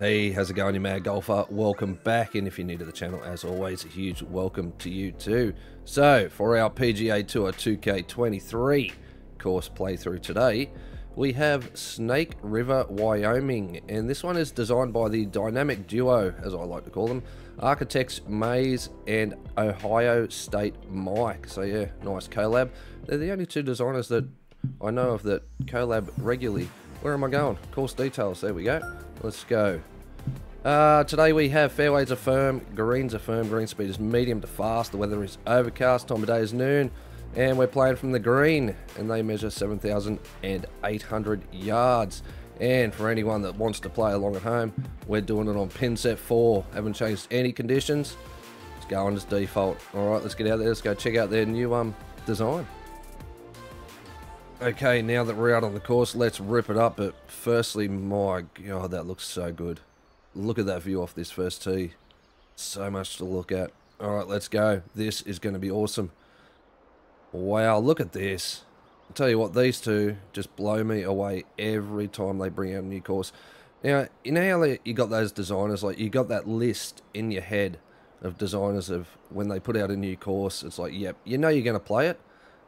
Hey, how's it going, you mad golfer? Welcome back, and if you're new to the channel, as always, a huge welcome to you too. So, for our PGA Tour 2K23 course playthrough today, we have Snake River, Wyoming, and this one is designed by the dynamic duo, as I like to call them, ArchitexMaze and Ohio State Mike. So yeah, nice collab. They're the only two designers that I know of that collab regularly. Where am I going? Course details, there we go. Let's go. Uh, today we have fairways are firm, greens are firm, green speed is medium to fast, the weather is overcast, time of day is noon, and we're playing from the green, and they measure 7,800 yards. And for anyone that wants to play along at home, we're doing it on pin set 4, haven't changed any conditions, it's going as default. Alright, let's get out there, let's go check out their new um design. Okay, now that we're out on the course, let's rip it up. But firstly, my God, that looks so good. Look at that view off this first tee. So much to look at. All right, let's go. This is going to be awesome. Wow, look at this. I'll tell you what, these two just blow me away every time they bring out a new course. Now, you know how you got those designers, like you got that list in your head of designers of when they put out a new course, it's like, yep, you know you're going to play it.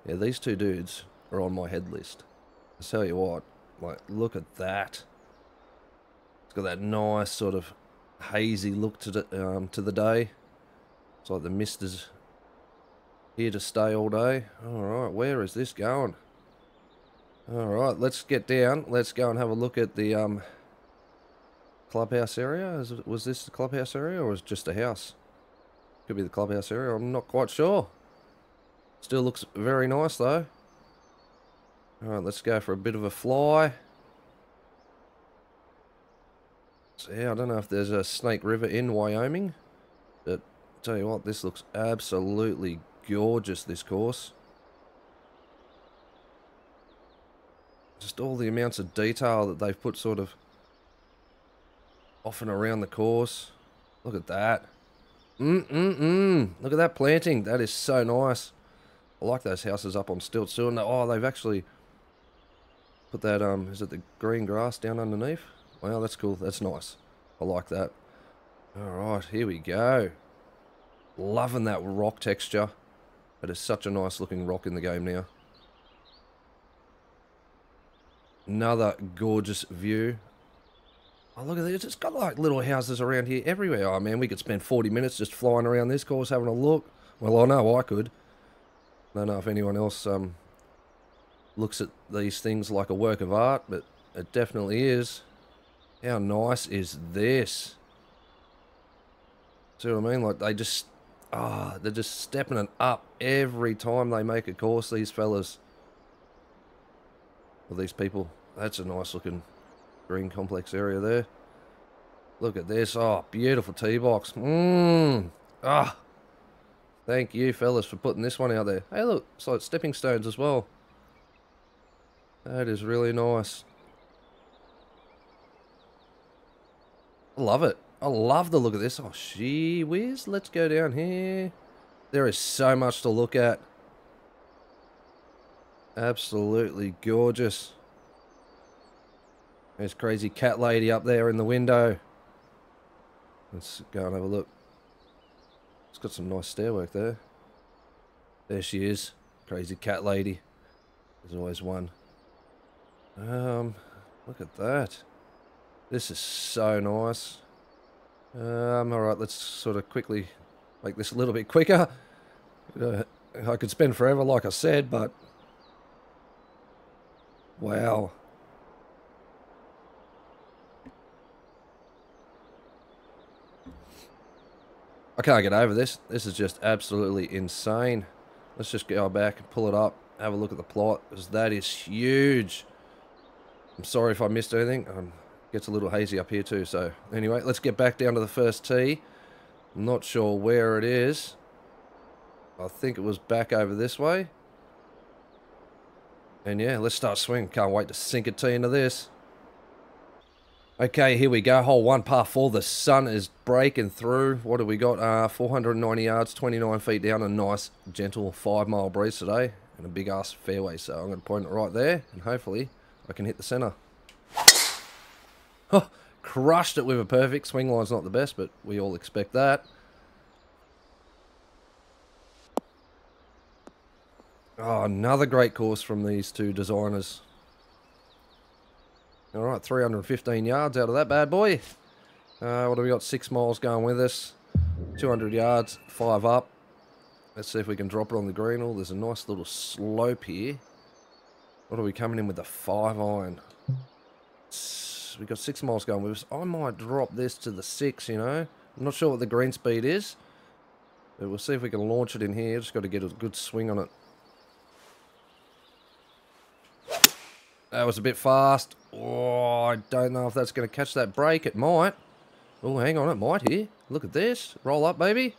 Yeah, these two dudes are on my head list. I tell you what, like, look at that. It's got that nice sort of hazy look to the, um, to the day. It's like the mist is here to stay all day. Alright, where is this going? Alright, let's get down. Let's go and have a look at the um, clubhouse area. Is was this the clubhouse area or was it just a house? Could be the clubhouse area, I'm not quite sure. Still looks very nice though. Alright, let's go for a bit of a fly. So, yeah, I don't know if there's a Snake River in Wyoming. But, tell you what, this looks absolutely gorgeous, this course. Just all the amounts of detail that they've put sort of off and around the course. Look at that. Mm-mm-mm. Look at that planting. That is so nice. I like those houses up on stilts too. And oh, they've actually Put that, um, is it the green grass down underneath? Wow, that's cool. That's nice. I like that. Alright, here we go. Loving that rock texture. It is such a nice looking rock in the game now. Another gorgeous view. Oh, look at this. It's got like little houses around here everywhere. Oh, man, we could spend 40 minutes just flying around this course having a look. Well, I know I could. Don't know if anyone else um, looks at these things like a work of art, but it definitely is. How nice is this? See what I mean? Like they just, ah, oh, they're just stepping it up every time they make a course. These fellas, or these people. That's a nice looking green complex area there. Look at this. Oh, beautiful tee box. Mmm. Ah. Thank you, fellas, for putting this one out there. Hey, look, it's like stepping stones as well. That is really nice. I love it. I love the look of this. Oh, she whiz. Let's go down here. There is so much to look at. Absolutely gorgeous. There's crazy cat lady up there in the window. Let's go and have a look. It's got some nice stairwork there. There she is. Crazy cat lady. There's always one. Um, look at that. This is so nice. Um, alright, let's sort of quickly make this a little bit quicker. Uh, I could spend forever, like I said, but... Wow. I can't get over this. This is just absolutely insane. Let's just go back and pull it up, have a look at the plot, because that is huge. I'm sorry if I missed anything. Um, gets a little hazy up here too. So anyway, let's get back down to the first tee. I'm not sure where it is. I think it was back over this way. And yeah, let's start swinging. Can't wait to sink a tee into this. Okay, here we go. Hole one, par four. The sun is breaking through. What do we got? Uh, 490 yards, 29 feet down. A nice, gentle five mile breeze today. And a big ass fairway. So I'm going to point it right there. And hopefully I can hit the center. Oh, crushed it with a perfect. Swing line's not the best, but we all expect that. Oh, another great course from these two designers. All right, 315 yards out of that bad boy. Uh, what have we got? Six miles going with us. 200 yards, five up. Let's see if we can drop it on the green. Oh, there's a nice little slope here. What are we coming in with a five iron? We got six miles going with us. I might drop this to the six, you know. I'm not sure what the green speed is. But we'll see if we can launch it in here. Just got to get a good swing on it. That was a bit fast. Oh, I don't know if that's going to catch that break. It might. Oh, hang on, it might here. Look at this. Roll up, baby.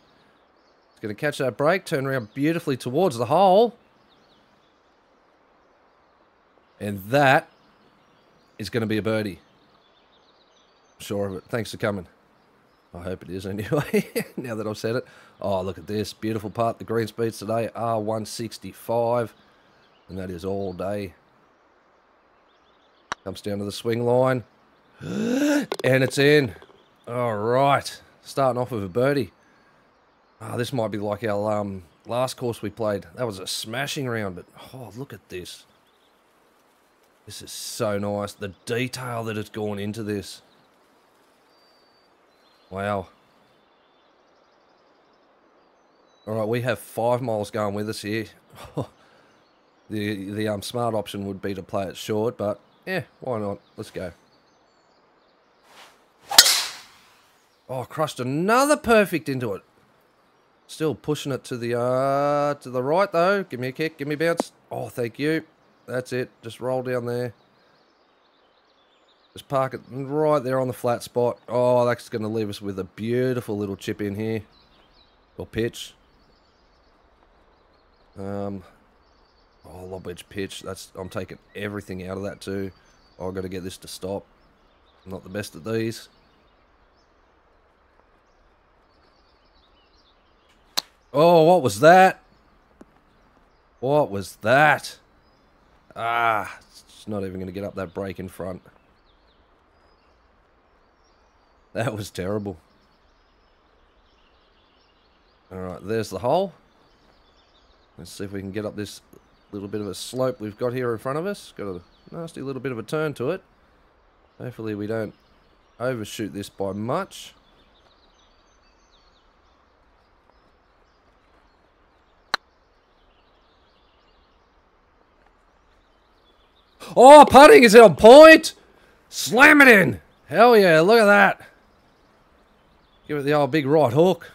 It's going to catch that break, turn around beautifully towards the hole. And that is going to be a birdie. Sure of it. Thanks for coming. I hope it is anyway, now that I've said it. Oh, look at this. Beautiful part. The green speeds today are 165. And that is all day. Comes down to the swing line. and it's in. All right, starting off with a birdie. Oh, this might be like our um, last course we played. That was a smashing round, but oh, look at this. This is so nice. The detail that has gone into this. Wow. All right, we have five miles going with us here. the the um, smart option would be to play it short, but yeah, why not? Let's go. Oh, crushed another perfect into it. Still pushing it to the uh to the right though. Give me a kick, give me a bounce. Oh, thank you. That's it. Just roll down there. Just park it right there on the flat spot. Oh, that's going to leave us with a beautiful little chip in here. Or pitch. Um, oh, lob wedge pitch. That's I'm taking everything out of that too. Oh, I've got to get this to stop. I'm not the best at these. Oh, what was that? What was that? Ah, it's not even going to get up that break in front. That was terrible. Alright, there's the hole. Let's see if we can get up this little bit of a slope we've got here in front of us. Got a nasty little bit of a turn to it. Hopefully we don't overshoot this by much. Oh, putting is on point. Slam it in. Hell yeah, look at that. Give it the old big right hook.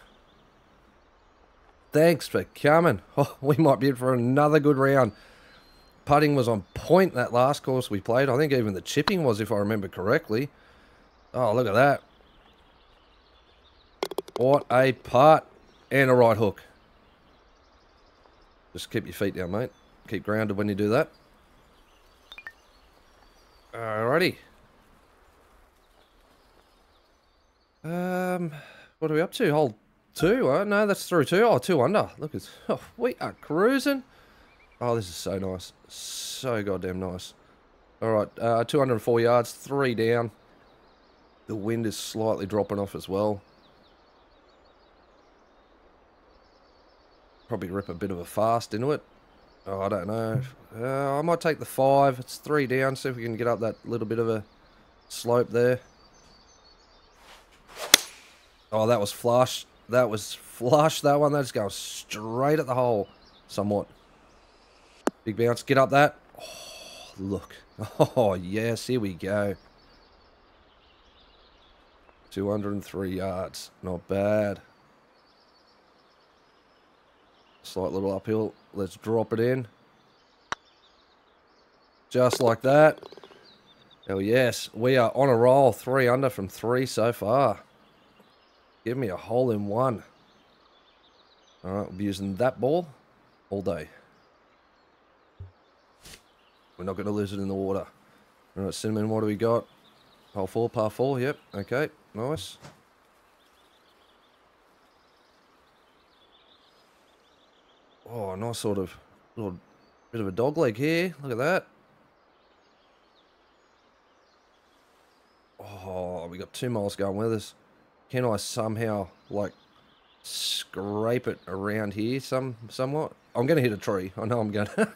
Thanks for coming. Oh, we might be in for another good round. Putting was on point that last course we played. I think even the chipping was, if I remember correctly. Oh, look at that. What a putt. And a right hook. Just keep your feet down, mate. Keep grounded when you do that. Alrighty. Um, what are we up to? Hole two? Uh, no, that's through two. Oh, two under. Look, it's, oh, we are cruising. Oh, this is so nice. So goddamn nice. Alright, uh, 204 yards, three down. The wind is slightly dropping off as well. Probably rip a bit of a fast into it. Oh, I don't know. Uh, I might take the five. It's three down. See if we can get up that little bit of a slope there. Oh, that was flush. That was flush, that one. That's going straight at the hole somewhat. Big bounce. Get up that. Oh, look. Oh, yes. Here we go. 203 yards. Not bad. Slight little uphill. Let's drop it in. Just like that. Oh yes, we are on a roll. Three under from three so far. Give me a hole in one. Alright, we'll be using that ball all day. We're not going to lose it in the water. Alright, Cinnamon, what do we got? Hole four, par four, yep. Okay, nice. Oh, nice sort of little bit of a dog leg here. Look at that. Oh, we got two miles going with us. Can I somehow, like, scrape it around here some somewhat? I'm going to hit a tree. I know I'm to.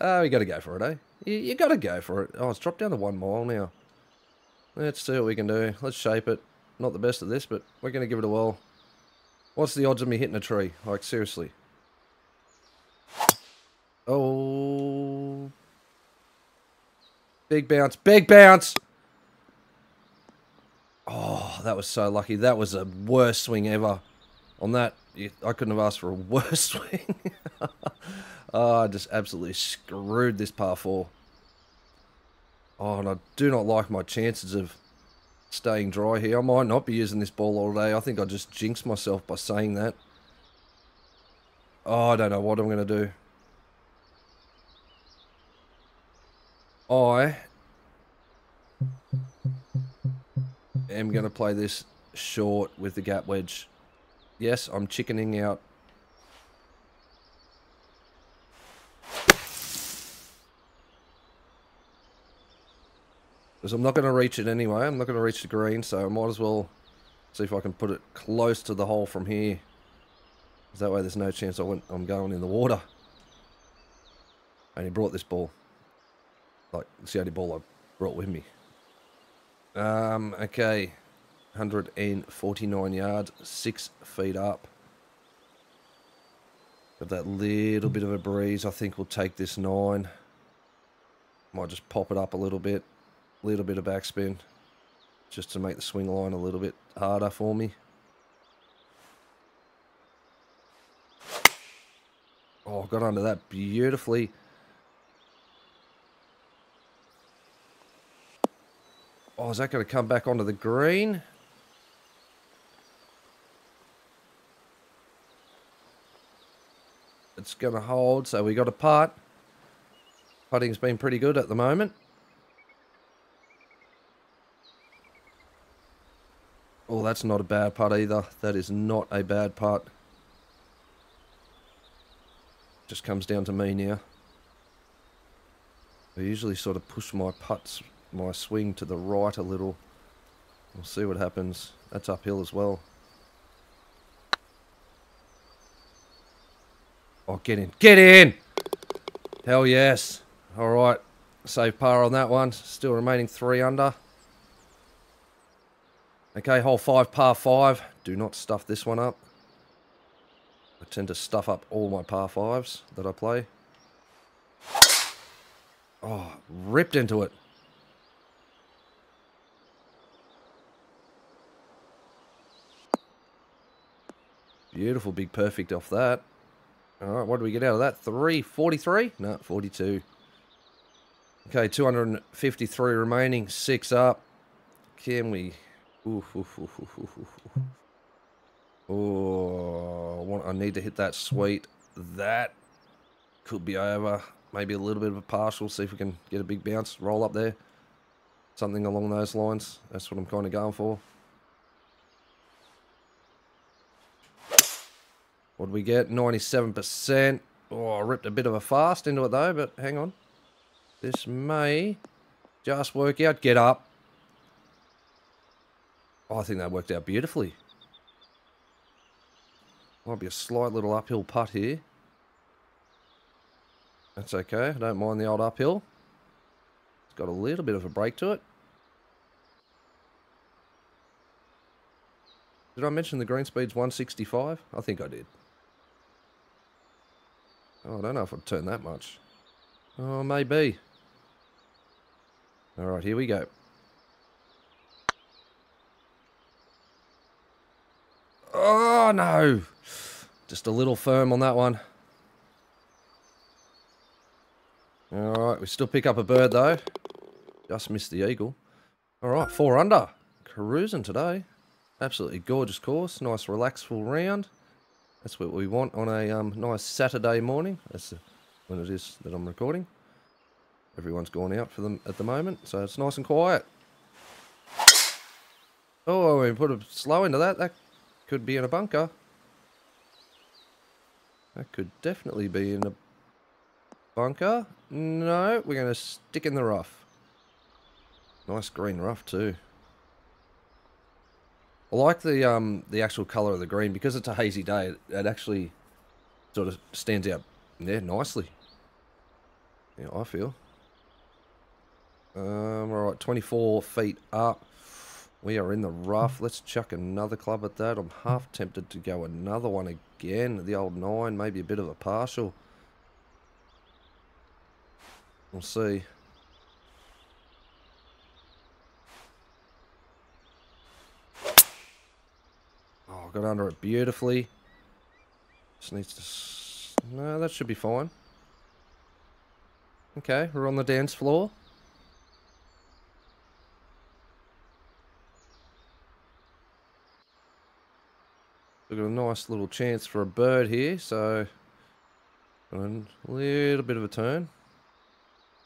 Oh, we got to go for it, eh? You, you got to go for it. Oh, it's dropped down to one mile now. Let's see what we can do. Let's shape it. Not the best of this, but we're going to give it a whirl. What's the odds of me hitting a tree? Like, seriously. Oh. Big bounce. Big bounce! Oh, that was so lucky. That was the worst swing ever. On that, I couldn't have asked for a worse swing. oh, I just absolutely screwed this par 4. Oh, and I do not like my chances of staying dry here. I might not be using this ball all day. I think I just jinxed myself by saying that. Oh, I don't know what I'm going to do. I am going to play this short with the gap wedge. Yes, I'm chickening out. Because I'm not going to reach it anyway. I'm not going to reach the green, so I might as well see if I can put it close to the hole from here. That way there's no chance I went, I'm going in the water. And he brought this ball. Like, the only ball I brought with me. Um, okay. 149 yards, 6 feet up. Got that little bit of a breeze. I think we'll take this 9. Might just pop it up a little bit. Little bit of backspin. Just to make the swing line a little bit harder for me. Oh, got under that beautifully. Oh, is that going to come back onto the green? It's going to hold, so we got a putt. Putting's been pretty good at the moment. Oh, that's not a bad putt either. That is not a bad putt. Just comes down to me now. I usually sort of push my putts my swing to the right a little. We'll see what happens. That's uphill as well. Oh, get in. Get in! Hell yes. Alright. Save par on that one. Still remaining three under. Okay, hole five, par five. Do not stuff this one up. I tend to stuff up all my par fives that I play. Oh, ripped into it. Beautiful big perfect off that. Alright, what do we get out of that? 343? No, 42. Okay, 253 remaining. Six up. Can we... Oof, oof, oof. Oh, I, want, I need to hit that sweet. That could be over. Maybe a little bit of a partial. See if we can get a big bounce. Roll up there. Something along those lines. That's what I'm kind of going for. What do we get? 97%. Oh, I ripped a bit of a fast into it though, but hang on. This may just work out. Get up. Oh, I think that worked out beautifully. Might be a slight little uphill putt here. That's okay. I don't mind the old uphill. It's got a little bit of a break to it. Did I mention the green speed's 165? I think I did. Oh, I don't know if I'd turn that much. Oh, maybe. Alright, here we go. Oh, no. Just a little firm on that one. Alright, we still pick up a bird, though. Just missed the eagle. Alright, four under. Cruising today. Absolutely gorgeous course. Nice, relaxful round. That's what we want on a um, nice Saturday morning. That's when it is that I'm recording. Everyone's gone out for them at the moment, so it's nice and quiet. Oh, we put a slow into that. That could be in a bunker. That could definitely be in a bunker. No, we're going to stick in the rough. Nice green rough too. I like the um the actual colour of the green because it's a hazy day. It, it actually sort of stands out yeah nicely. Yeah, I feel. Um, all right, 24 feet up. We are in the rough. Let's chuck another club at that. I'm half tempted to go another one again. The old nine, maybe a bit of a partial. We'll see. Got under it beautifully. Just needs to... No, that should be fine. Okay, we're on the dance floor. We've got a nice little chance for a bird here, so... A little bit of a turn.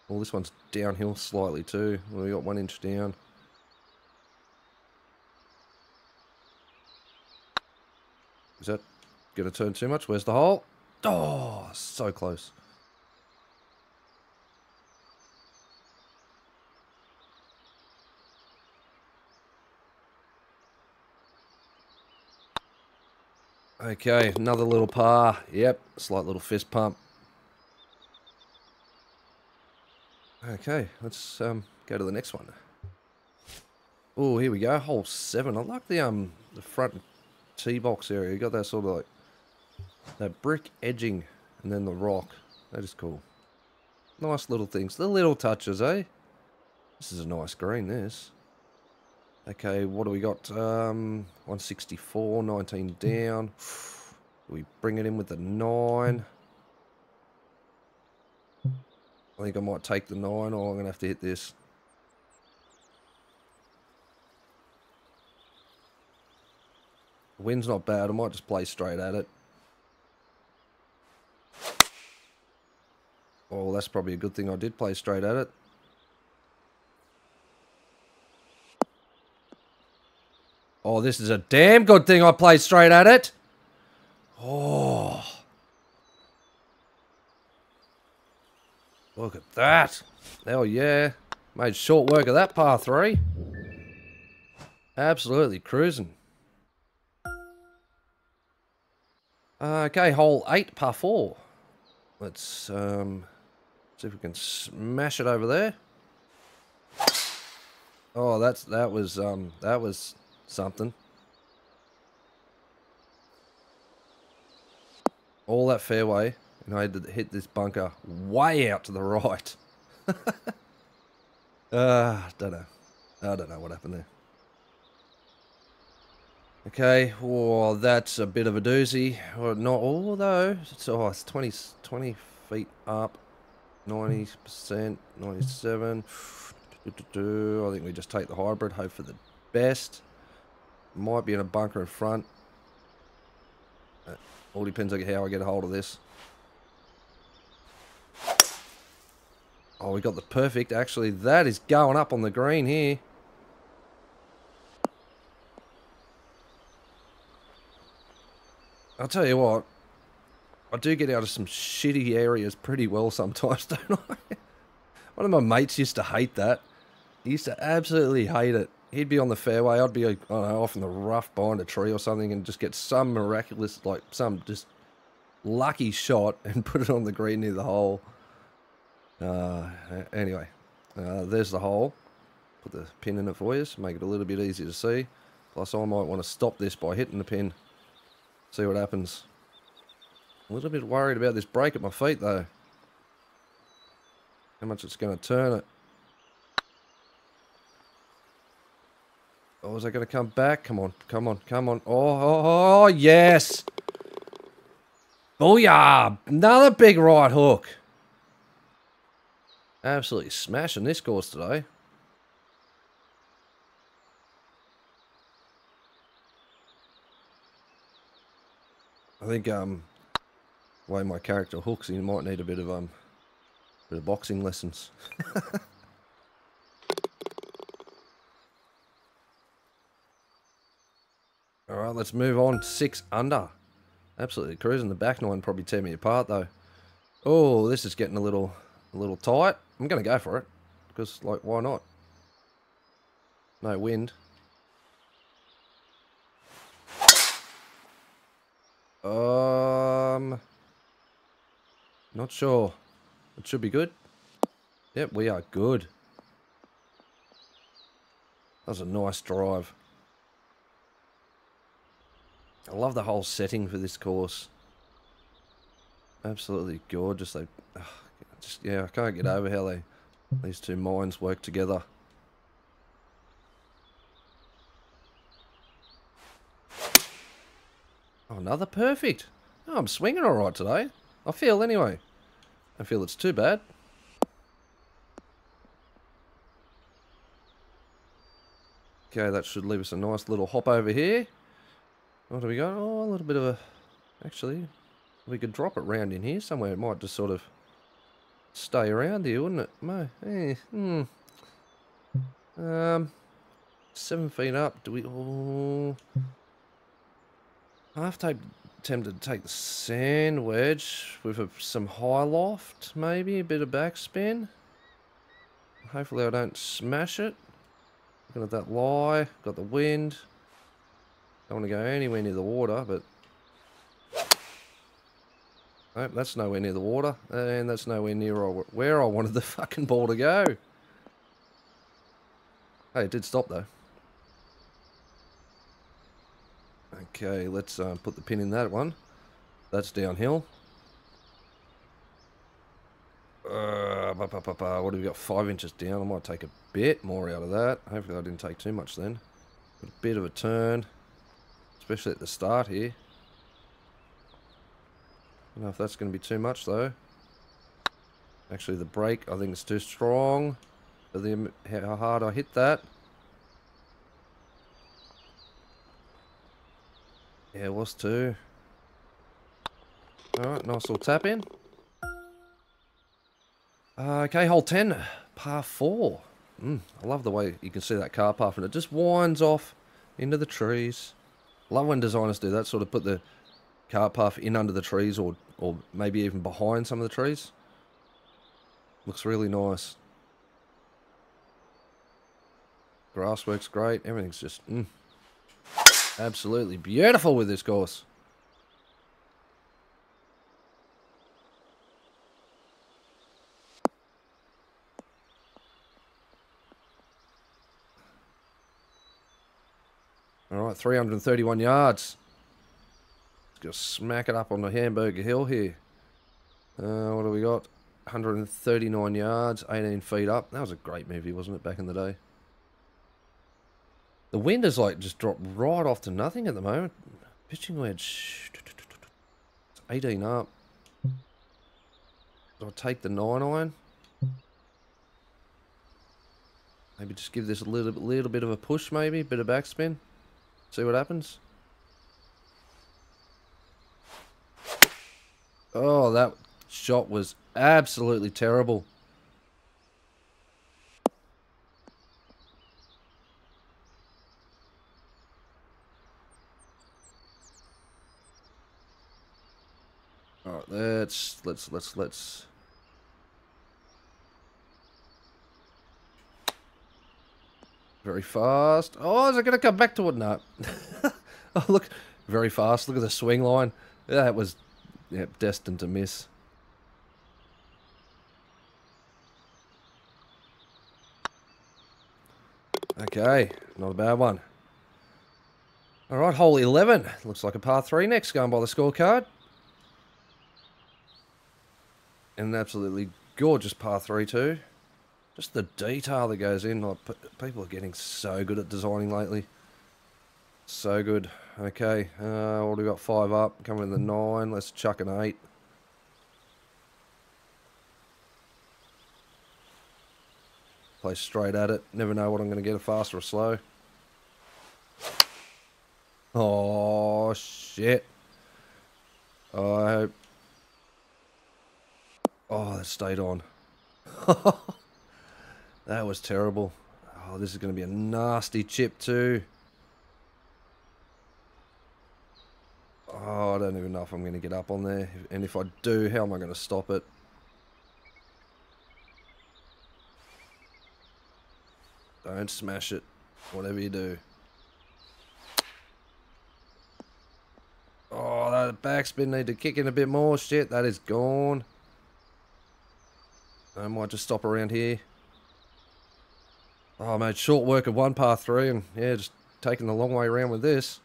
Well, this one's downhill slightly too. We got one inch down. Is that going to turn too much? Where's the hole? Oh, so close. Okay, another little par. Yep, slight little fist pump. Okay, let's um, go to the next one. Oh, here we go. Hole seven. I like the um the front tee box area. You got that sort of like that brick edging and then the rock. That is cool. Nice little things. The little touches, eh? This is a nice green, this. Okay, what do we got? Um, 164, 19 down. We bring it in with the 9. I think I might take the 9 or I'm going to have to hit this. Wind's not bad. I might just play straight at it. Oh, that's probably a good thing I did play straight at it. Oh, this is a damn good thing I played straight at it. Oh. Look at that. Hell yeah. Made short work of that par three. Absolutely cruising. Okay, hole eight, par four. Let's um, see if we can smash it over there. Oh, that's that was um, that was something. All that fairway, and I had to hit this bunker way out to the right. uh, don't know. I don't know what happened there. Okay, well, that's a bit of a doozy. Well, not all, though. It's, oh, it's 20, 20 feet up. 90%, 97. I think we just take the hybrid, hope for the best. Might be in a bunker in front. Uh, all depends on how I get a hold of this. Oh, we got the perfect. Actually, that is going up on the green here. I'll tell you what. I do get out of some shitty areas pretty well sometimes, don't I? One of my mates used to hate that. He used to absolutely hate it he'd be on the fairway. I'd be, I don't know, off in the rough behind a tree or something and just get some miraculous, like some just lucky shot and put it on the green near the hole. Uh, anyway, uh, there's the hole. Put the pin in it for you, make it a little bit easier to see. Plus, I might want to stop this by hitting the pin. See what happens. A little bit worried about this break at my feet, though. How much it's going to turn it. Oh, is that going to come back? Come on, come on, come on. Oh, oh, oh, oh yes. Oh, Booyah! Another big right hook. Absolutely smashing this course today. I think um, way my character hooks, he might need a bit of um, bit of boxing lessons. All right, let's move on. Six under. Absolutely cruising. The back nine probably tear me apart though. Oh, this is getting a little, a little tight. I'm to go for it because, like, why not? No wind. Um, not sure. It should be good. Yep, we are good. That was a nice drive. I love the whole setting for this course. Absolutely gorgeous. They, just yeah, I can't get over how they these two mines work together. Oh, another perfect. Oh, I'm swinging all right today. I feel anyway. I feel it's too bad. Okay, that should leave us a nice little hop over here. What do we got? Oh, a little bit of a... Actually, we could drop it round in here somewhere. It might just sort of stay around here, wouldn't it? No. Eh, hmm. Um, seven feet up. Do we... Oh... Half tape tempted to take the sand wedge with a, some high loft, maybe a bit of backspin. Hopefully I don't smash it. Looking at that lie, got the wind. Don't want to go anywhere near the water, but... Nope, that's nowhere near the water. And that's nowhere near where I wanted the fucking ball to go. Hey, it did stop though. Okay, let's uh, put the pin in that one. That's downhill. Uh, what have we got? Five inches down. I might take a bit more out of that. Hopefully I didn't take too much then. a bit of a turn. Especially at the start here. I don't know if that's going to be too much though. Actually the brake I think is too strong. For the, how hard I hit that. Yeah, it was too. Alright, nice little tap in. Okay, hole 10, par 4. Mm, I love the way you can see that car path and it just winds off into the trees. Love when designers do that, sort of put the car path in under the trees or, or maybe even behind some of the trees. Looks really nice. Grass works great. Everything's just mm, absolutely beautiful with this course. All right, 331 yards. Let's smack it up on the Hamburger Hill here. Uh, what do we got? 139 yards, 18 feet up. That was a great movie, wasn't it, back in the day? The wind has like just dropped right off to nothing at the moment. Pitching wedge. 18 up. Do I take the 9 iron? Maybe just give this a little, little bit of a push maybe, a bit of backspin. See what happens. Oh, that shot was absolutely terrible. All right, let's let's let's let's Very fast. Oh, is it going to come back to it? No. oh, look. Very fast. Look at the swing line. That was yep, destined to miss. Okay, not a bad one. Alright, hole 11. Looks like a par 3 next, going by the scorecard. And an absolutely gorgeous par 3 too. Just the detail that goes in. Like, people are getting so good at designing lately. So good. Okay, uh, what we got? Five up. Coming in the nine. Let's chuck an eight. Play straight at it. Never know what I'm going to get, a fast or a slow. Oh, shit. I hope... Oh, that stayed on. That was terrible. Oh, this is going to be a nasty chip too. Oh, I don't even know if I'm going to get up on there. And if I do, how am I going to stop it? Don't smash it. Whatever you do. Oh, Oh, backspin need to kick in a bit more. Shit, that is gone. I might just stop around here. Oh, I made short work of one par three, and yeah, just taking the long way around with this.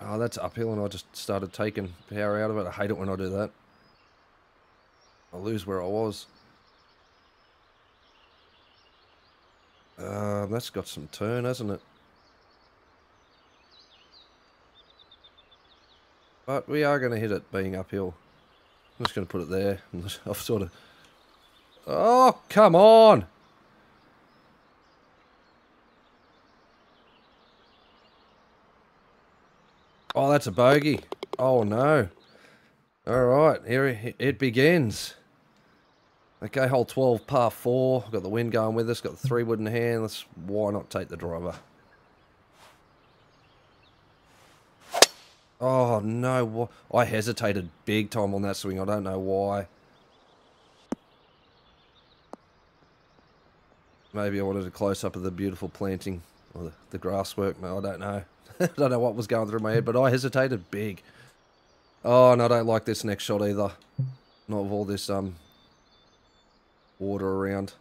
Oh, that's uphill, and I just started taking power out of it. I hate it when I do that. I lose where I was. Uh, that's got some turn, hasn't it? But we are going to hit it being uphill. I'm just going to put it there. I've sort of... Oh, come on! Oh, that's a bogey. Oh, no. Alright, here it begins. Okay, hole 12, par 4. Got the wind going with us. Got the three wood in hand. Let's, why not take the driver? Oh, no. I hesitated big time on that swing. I don't know why. Maybe I wanted a close-up of the beautiful planting. Or the, the grass work. No, I don't know. I don't know what was going through my head, but I hesitated big. Oh, and I don't like this next shot either. Not with all this um water around.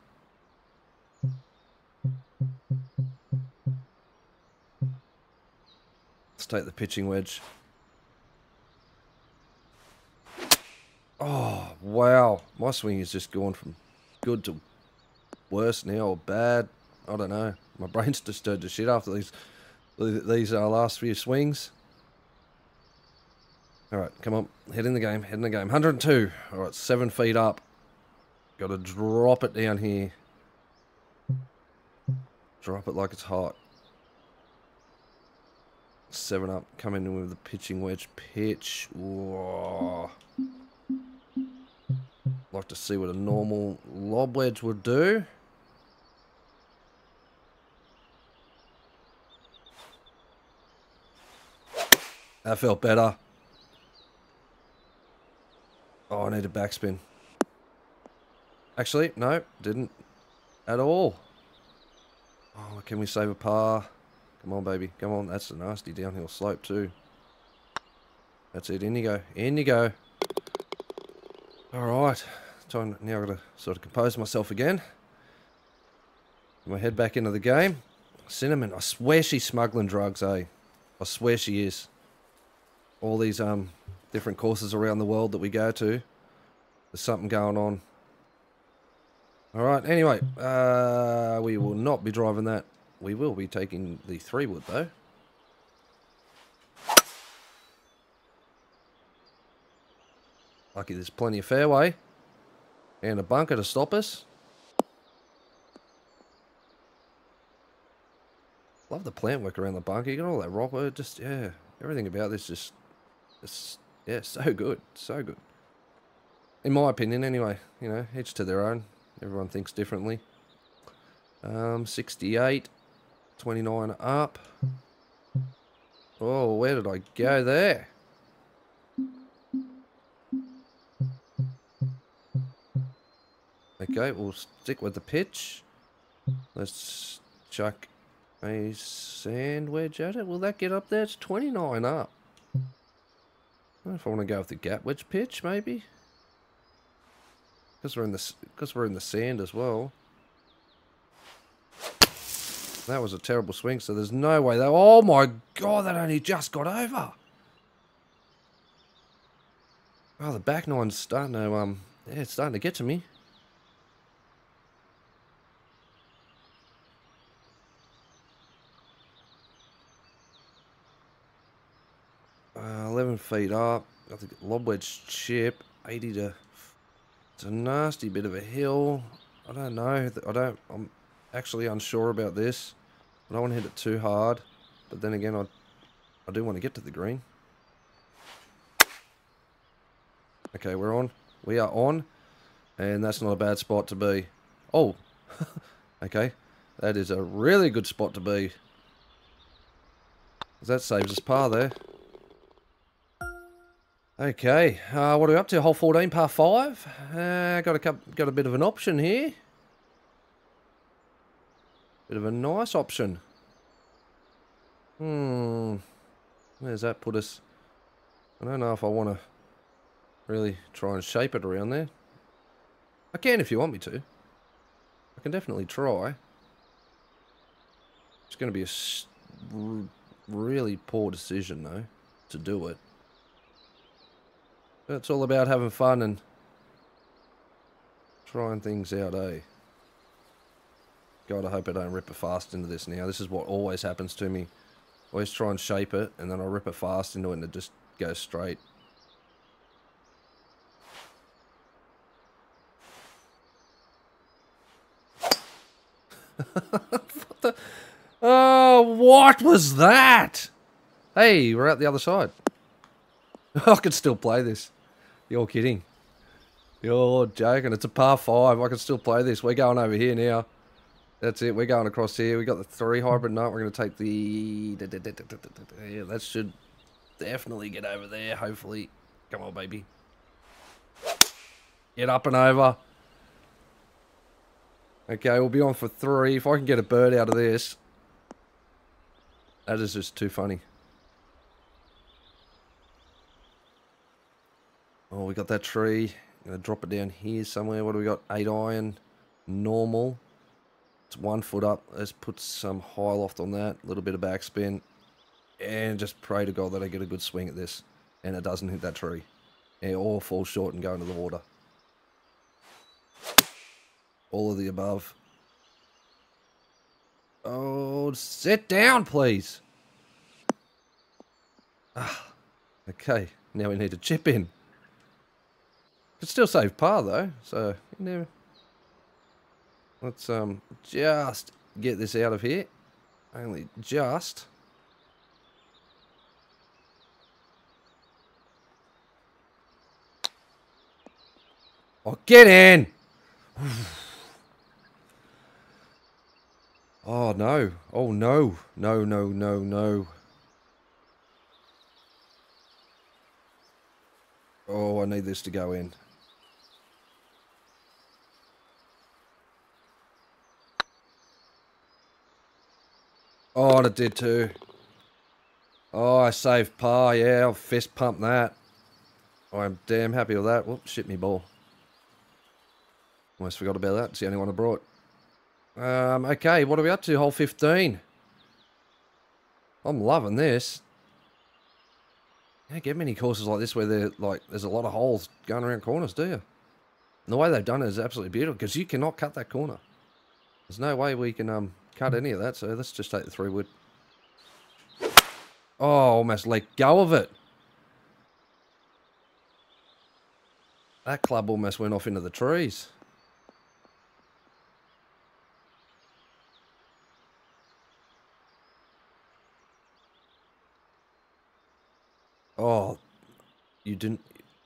Let's take the pitching wedge. Oh, wow. My swing is just going from good to worse now or bad. I don't know. My brain's disturbed to shit after these these uh, last few swings. Alright, come on. Head in the game. Head in the game. 102. Alright, seven feet up. Got to drop it down here. Drop it like it's hot. Seven up. Come in with the pitching wedge. Pitch. Whoa. Like to see what a normal lob wedge would do. That felt better. Oh, I need a backspin. Actually, no, didn't at all. Oh, can we save a par? Come on, baby. Come on. That's a nasty downhill slope, too. That's it. In you go. In you go. Alright. Time now I've got to sort of compose myself again. My head back into the game. Cinnamon. I swear she's smuggling drugs, eh? I swear she is. All these um different courses around the world that we go to. There's something going on. Alright, anyway. Uh, we will not be driving that. We will be taking the three wood, though. Lucky there's plenty of fairway. And a bunker to stop us. Love the plant work around the bunker. You got all that rock work. Just, yeah. Everything about this just, just, yeah, so good. So good. In my opinion, anyway. You know, each to their own. Everyone thinks differently. Um, 68. 29 up. Oh, where did I go there? Okay, we'll stick with the pitch. Let's chuck a sand wedge at it. Will that get up there? It's 29 up. If I want to go with the gap wedge pitch, maybe. Because we're in the because we're in the sand as well. That was a terrible swing, so there's no way that... Oh my god, that only just got over. Oh, the back nine's starting to, um... Yeah, it's starting to get to me. Uh, 11 feet up. I think lob wedge chip. 80 to... It's a nasty bit of a hill. I don't know. I don't... I'm actually unsure about this. I don't want to hit it too hard. But then again, I, I do want to get to the green. Okay, we're on. We are on. And that's not a bad spot to be. Oh. okay. That is a really good spot to be. That saves us par there. Okay, uh, what are we up to? Hole 14, par 5. Uh, got, a got a bit of an option here. Bit of a nice option. Hmm. Where's that put us? I don't know if I want to really try and shape it around there. I can if you want me to. I can definitely try. It's going to be a really poor decision, though, to do it. It's all about having fun and trying things out, eh? God, I hope I don't rip it fast into this now. This is what always happens to me. Always try and shape it, and then I rip it fast into it, and it just goes straight. what the? Oh, what was that? Hey, we're out the other side. I could still play this. You're kidding. You're joking. It's a par five. I can still play this. We're going over here now. That's it. We're going across here. We got the three hybrid nut. We're going to take the... Yeah, that should definitely get over there, hopefully. Come on, baby. Get up and over. Okay, we'll be on for three. If I can get a bird out of this. That is just too funny. Oh, we got that tree. I'm going to drop it down here somewhere. What do we got? Eight iron. Normal. It's one foot up. Let's put some high loft on that. A little bit of backspin. And just pray to God that I get a good swing at this. And it doesn't hit that tree. Yeah, or fall short and go into the water. All of the above. Oh, sit down, please. Ah, okay, now we need to chip in. Could still save par though, so you know Let's um just get this out of here. Only just. Oh, get in! oh, no. Oh, no. No, no, no, no. Oh, I need this to go in. Oh, and it did too. Oh, I saved par. Yeah, I'll fist pump that. I'm damn happy with that. Whoop, shit me ball. Almost forgot about that. It's the only one I brought. Um, okay, what are we up to? Hole 15. I'm loving this. You don't get many courses like this where they're like there's a lot of holes going around corners, do you? And the way they've done it is absolutely beautiful because you cannot cut that corner. There's no way we can um cut any of that, so let's just take the three wood. Oh, almost let go of it. That club almost went off into the trees. Oh, you didn't,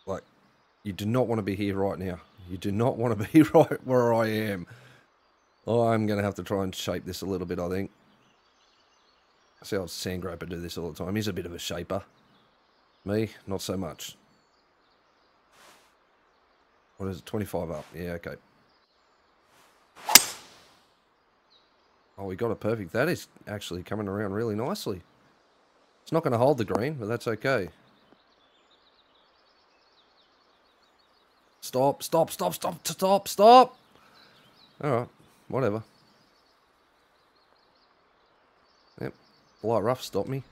like, you do not want to be here right now. You do not want to be right where I am. Oh, I'm going to have to try and shape this a little bit, I think. I see old Sandgroper do this all the time. He's a bit of a shaper. Me, not so much. What is it, 25 up? Yeah, okay. Oh, we got it perfect. That is actually coming around really nicely. It's not going to hold the green, but that's okay. Stop, stop, stop, stop, stop, stop! Alright whatever. Yep, light rough stopped me.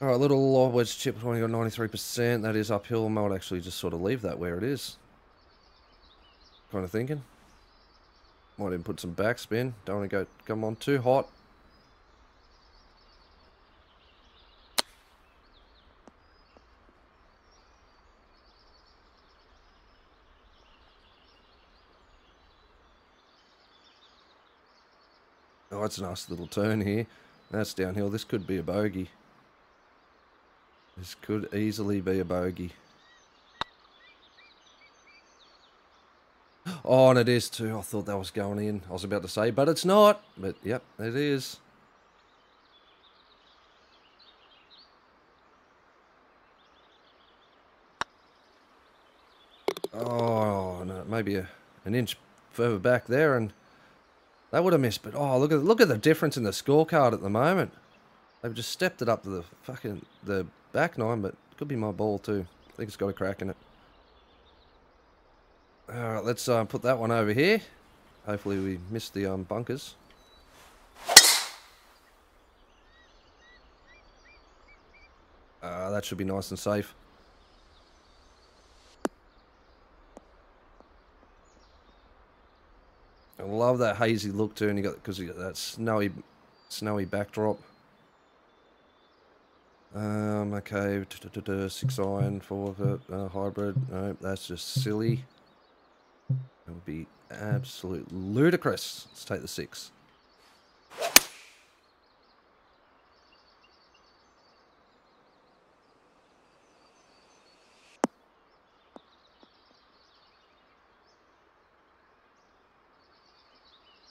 Alright, little wedge chip, only got 93%. That is uphill. I might actually just sort of leave that where it is. Kind of thinking. Might even put some backspin. Don't want to go come on too hot. Oh, a nice little turn here. That's downhill. This could be a bogey. This could easily be a bogey. Oh, and it is too. I thought that was going in. I was about to say, but it's not. But, yep, it is. Oh, no, maybe a, an inch further back there and That would have missed, but oh, look at look at the difference in the scorecard at the moment. They've just stepped it up to the fucking the back nine, but could be my ball too. I think it's got a crack in it. All right, let's uh, put that one over here. Hopefully we missed the um, bunkers. Uh, that should be nice and safe. I love that hazy look too, and you got because you got that snowy, snowy backdrop. Um, okay, six iron, four uh, hybrid. No, that's just silly. It would be absolute ludicrous. Let's take the six.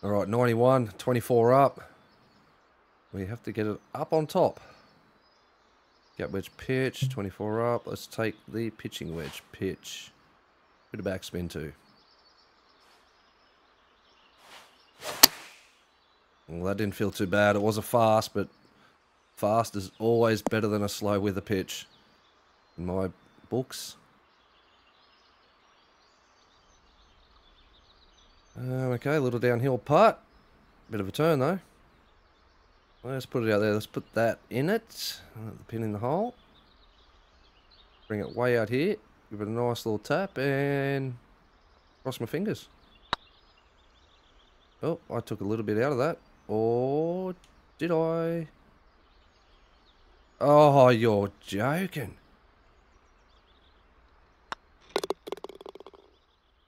All right, 91, 24 up. We have to get it up on top. Gap wedge pitch, 24 up. Let's take the pitching wedge pitch. Bit of backspin too. Well, that didn't feel too bad. It was a fast, but fast is always better than a slow with a pitch. In my books. Um, okay, a little downhill putt. Bit of a turn though. Let's put it out there. Let's put that in it. The pin in the hole. Bring it way out here. Give it a nice little tap and cross my fingers. Oh, I took a little bit out of that. Or did I? Oh, you're joking.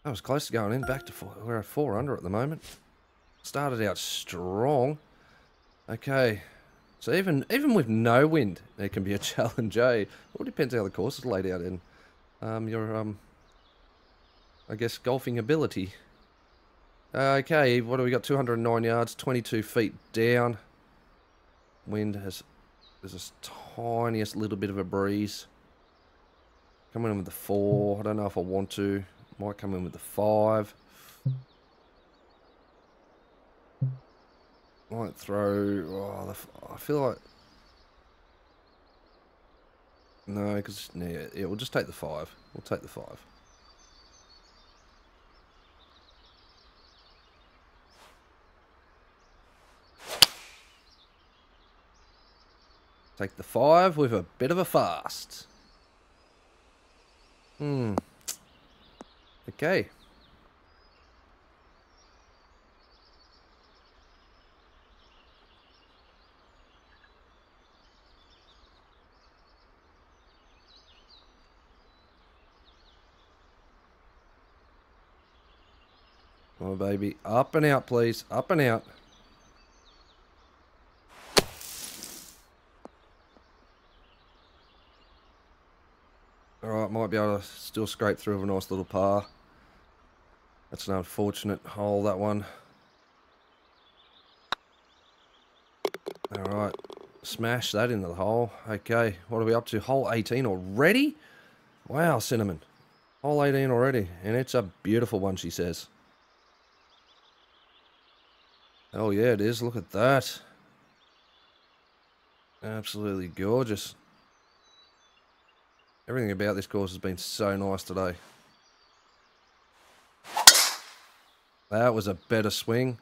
That was close to going in. Back to four. We're at four under at the moment. Started out strong. Okay. So even even with no wind, there can be a challenge, eh? It all depends how the course is laid out in. Um, your, um, I guess, golfing ability. Okay, what do we got? 209 yards, 22 feet down. Wind has, there's a tiniest little bit of a breeze. Coming in with the four. I don't know if I want to. Might come in with the five. Might throw. Oh, the, I feel like. No, because yeah, yeah, we'll just take the five. We'll take the five. Take the five with a bit of a fast. Hmm. Okay. Oh, baby. Up and out, please. Up and out. Alright, might be able to still scrape through with a nice little par. That's an unfortunate hole, that one. Alright, smash that into the hole. Okay, what are we up to? Hole 18 already? Wow, Cinnamon. Hole 18 already, and it's a beautiful one, she says. Oh yeah, it is. Look at that. Absolutely gorgeous. Everything about this course has been so nice today. That was a better swing.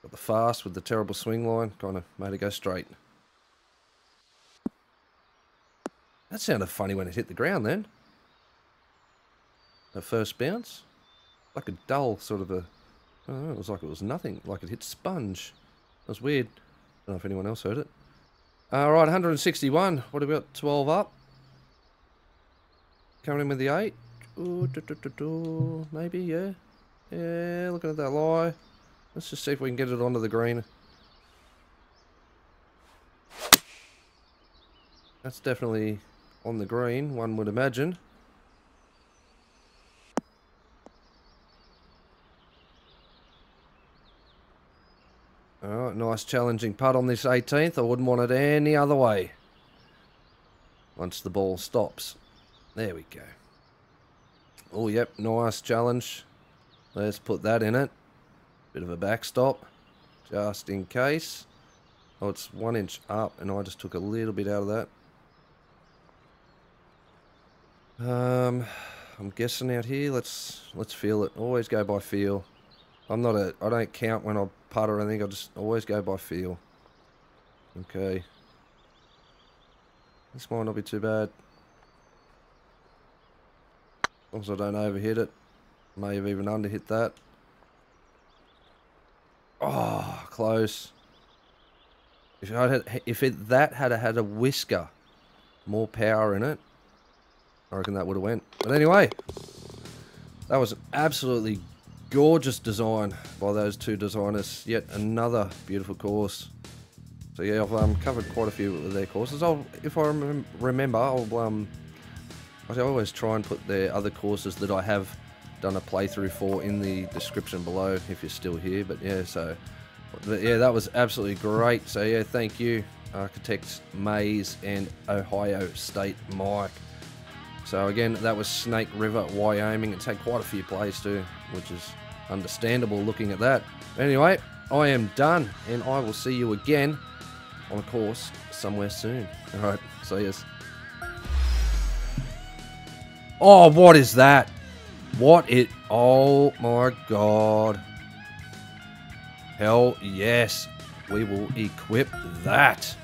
Got the fast with the terrible swing line. Kind of made it go straight. That sounded funny when it hit the ground then. The first bounce. Like a dull sort of a... Know, it was like it was nothing. Like it hit sponge. That was weird. I don't know if anyone else heard it. Alright, 161. What about 12 up? Coming in with the 8. Ooh, do, do, do, Maybe, yeah. Yeah, looking at that lie. Let's just see if we can get it onto the green. That's definitely on the green, one would imagine. Alright, nice challenging putt on this 18th. I wouldn't want it any other way. Once the ball stops. There we go. Oh, yep, nice challenge. Let's put that in it. Bit of a backstop. just in case. Oh, it's one inch up, and I just took a little bit out of that. Um, I'm guessing out here. Let's let's feel it. Always go by feel. I'm not a. I don't count when I putt or anything. I just always go by feel. Okay. This might not be too bad. As long as I don't overhit it. May have even underhit that. Oh, close. If I had, if it that had had a whisker more power in it, I reckon that would have went. But anyway, that was an absolutely gorgeous design by those two designers. Yet another beautiful course. So yeah, I've um, covered quite a few of their courses. I'll, if I rem remember, I'll um, I always try and put their other courses that I have done a playthrough for in the description below if you're still here. But yeah, so yeah, that was absolutely great. So yeah, thank you, Architects Maze and Ohio State Mike. So again, that was Snake River, Wyoming. It's had quite a few plays too, which is understandable looking at that. Anyway, I am done, and I will see you again on a course somewhere soon. All right, see yous. Oh, what is that? What it? Oh my god. Hell yes. We will equip that.